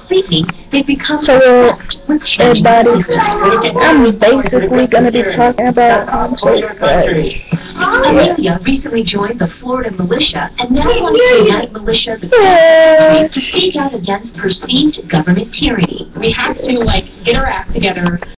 completely, it becomes So, uh, everybody. I'm basically gonna be talking about conflict. recently joined the Florida militia and now wants to unite militias the to speak out against perceived government tyranny. We have to, like, get our act together,